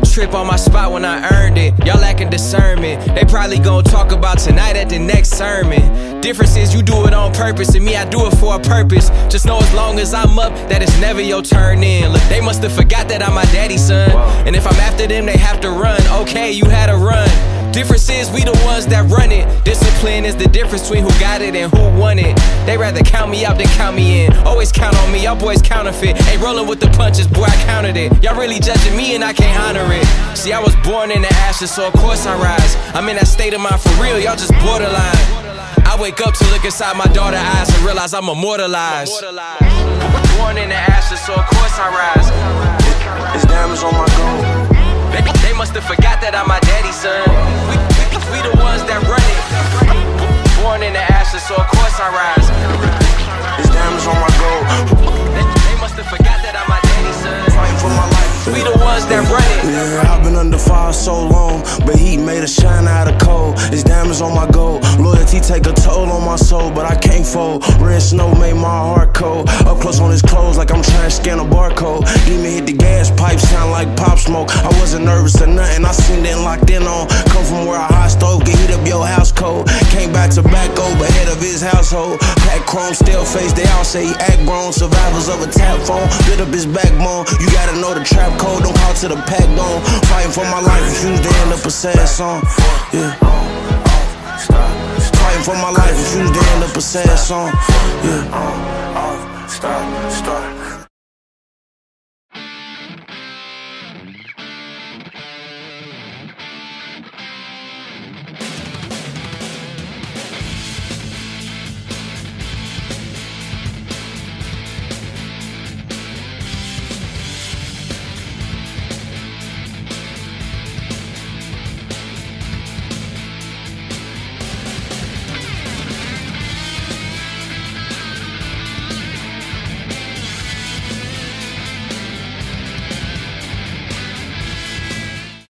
trip on my spot when I earned it. Y'all lacking discernment. They probably gon' talk about tonight at the next sermon. Difference is you do it on purpose, and me, I do it for a purpose. Just know as long as I'm up, that it's never your turn in. Look, they must have forgot that I'm my daddy's son. And if I'm after them, they have to run. Okay, you had a run. Difference is we the ones that run it. Discipline is the difference between who got it and who won it. They rather count me out than count me in. Always count on me, y'all boys counterfeit. Ain't rolling with the punches, boy, I counted it. Y'all really judging me and I can't honor it. See, I was born in the ashes, so of course I rise. I'm in that state of mind for real, y'all just borderline. I wake up to look inside my daughter's eyes and realize I'm immortalized. Born in the ashes, so of course I rise. It's diamonds on my gold. That. Yeah, I've been under fire so long, but heat made a shine out of cold. It's diamonds on my gold. Loyalty take a toll on my soul, but I can't fold. Red snow made my heart cold. Up close on his clothes, like I'm trying to scan a barcode. Even hit the gas pipe, sound like pop smoke. I wasn't nervous or nothing, I seen it locked in on. Come from where a hot stove can heat up your house cold. Came back to back of his household. Pack chrome, still face, they all say he act grown. Survivors of a tap phone, build up his backbone. You gotta know the trap code, don't call to the pack gone. Fighting for my life, refuse to end up a sad song. Yeah. Fighting for my life, refuse to end up a sad song. Yeah. Stop, stop.